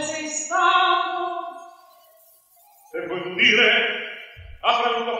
dove sei stato? Vuol dire, apra un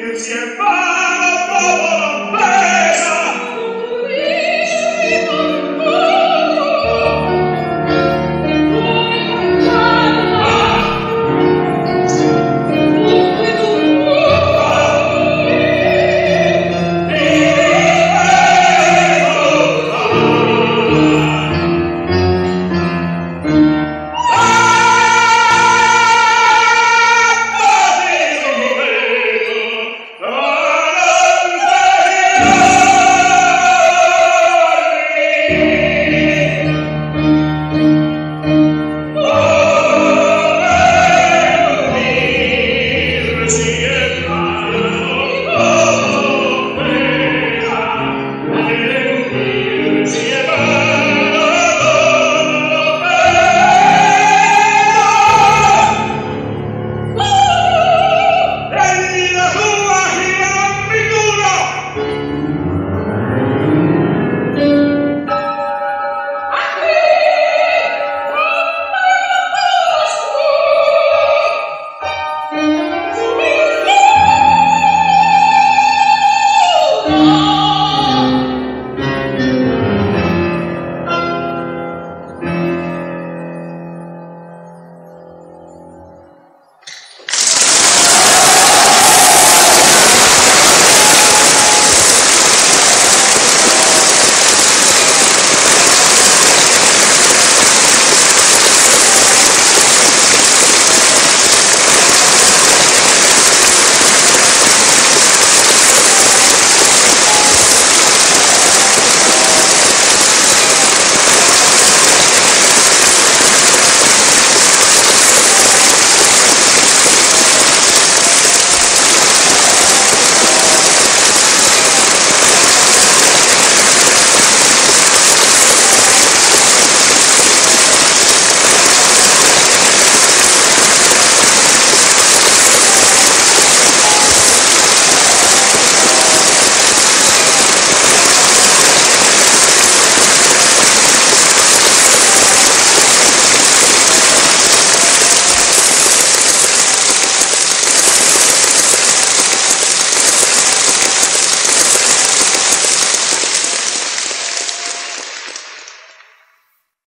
you siempre,